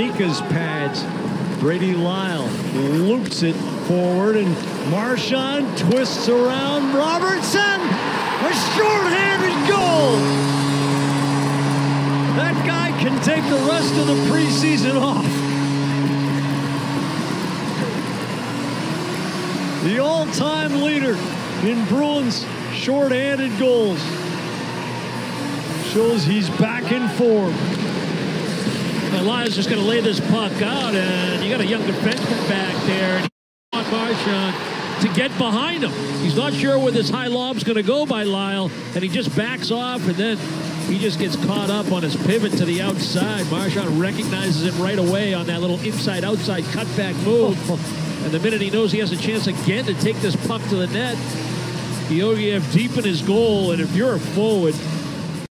Nika's pads. Brady Lyle loops it forward, and Marchand twists around Robertson. A short-handed goal. That guy can take the rest of the preseason off. The all-time leader in Bruins short-handed goals. Shows he's back in form. Elias just going to lay this puck out, and you got a young defenseman back there. And on Marchand to get behind him. He's not sure where this high lob's going to go by Lyle, and he just backs off, and then he just gets caught up on his pivot to the outside. Marchand recognizes it right away on that little inside-outside cutback move. And the minute he knows he has a chance again to take this puck to the net, Georgiev deep in his goal, and if you're a forward,